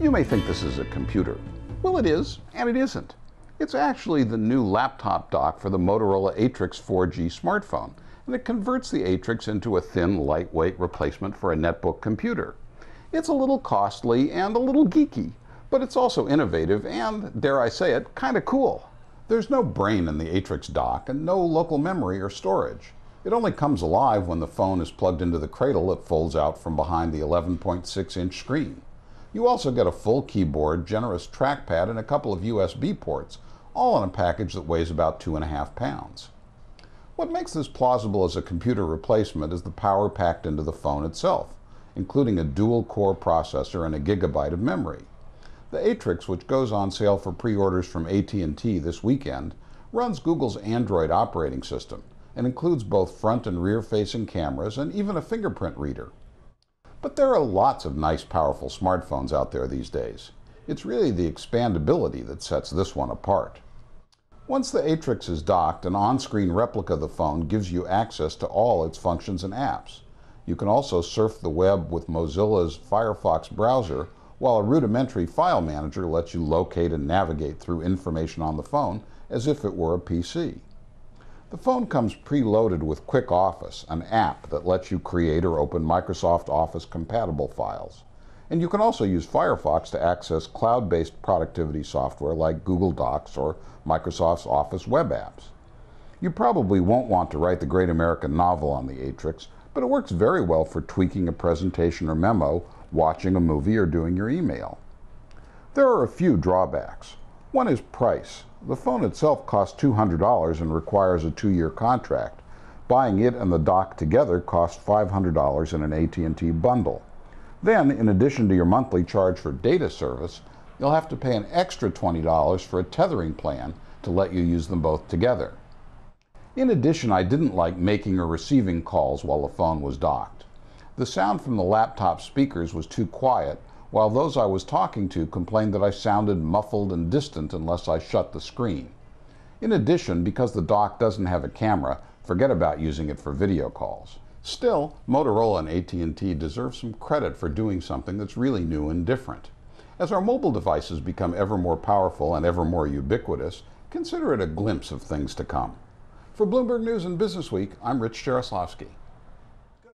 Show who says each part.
Speaker 1: You may think this is a computer. Well, it is, and it isn't. It's actually the new laptop dock for the Motorola Atrix 4G smartphone, and it converts the Atrix into a thin, lightweight replacement for a netbook computer. It's a little costly and a little geeky, but it's also innovative and, dare I say it, kind of cool. There's no brain in the Atrix dock and no local memory or storage. It only comes alive when the phone is plugged into the cradle that folds out from behind the 11.6 inch screen. You also get a full keyboard, generous trackpad, and a couple of USB ports, all in a package that weighs about two and a half pounds. What makes this plausible as a computer replacement is the power packed into the phone itself, including a dual-core processor and a gigabyte of memory. The Atrix, which goes on sale for pre-orders from AT&T this weekend, runs Google's Android operating system and includes both front and rear-facing cameras and even a fingerprint reader. But there are lots of nice powerful smartphones out there these days. It's really the expandability that sets this one apart. Once the Atrix is docked, an on-screen replica of the phone gives you access to all its functions and apps. You can also surf the web with Mozilla's Firefox browser, while a rudimentary file manager lets you locate and navigate through information on the phone as if it were a PC. The phone comes preloaded with Quick Office, an app that lets you create or open Microsoft Office compatible files. And you can also use Firefox to access cloud-based productivity software like Google Docs or Microsoft's Office web apps. You probably won't want to write the great American novel on the Atrix, but it works very well for tweaking a presentation or memo, watching a movie, or doing your email. There are a few drawbacks. One is price. The phone itself costs $200 and requires a two-year contract. Buying it and the dock together costs $500 in an AT&T bundle. Then, in addition to your monthly charge for data service, you'll have to pay an extra $20 for a tethering plan to let you use them both together. In addition, I didn't like making or receiving calls while the phone was docked. The sound from the laptop speakers was too quiet, while those I was talking to complained that I sounded muffled and distant unless I shut the screen. In addition, because the dock doesn't have a camera, forget about using it for video calls. Still, Motorola and AT&T deserve some credit for doing something that's really new and different. As our mobile devices become ever more powerful and ever more ubiquitous, consider it a glimpse of things to come. For Bloomberg News and Business Week, I'm Rich Jaroslovsky.